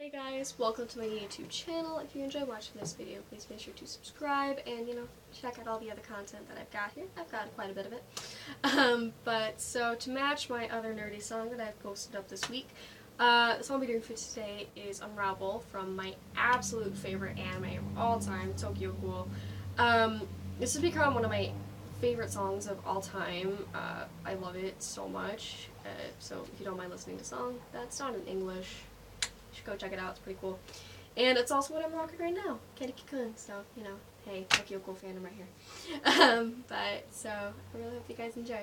Hey guys, welcome to my YouTube channel. If you enjoy watching this video, please make sure to subscribe and, you know, check out all the other content that I've got here. I've got quite a bit of it. Um, but, so to match my other nerdy song that I've posted up this week, uh, the song I'll be doing for today is Unravel from my absolute favorite anime of all time, Tokyo Ghoul. Um, this has become one of my favorite songs of all time. Uh, I love it so much. Uh, so if you don't mind listening to song that's not in English, go check it out. It's pretty cool. And it's also what I'm rocking right now, Kaneki-kun. So, you know, hey, Tokyo Ghoul fandom right here. Um, but, so, I really hope you guys enjoy.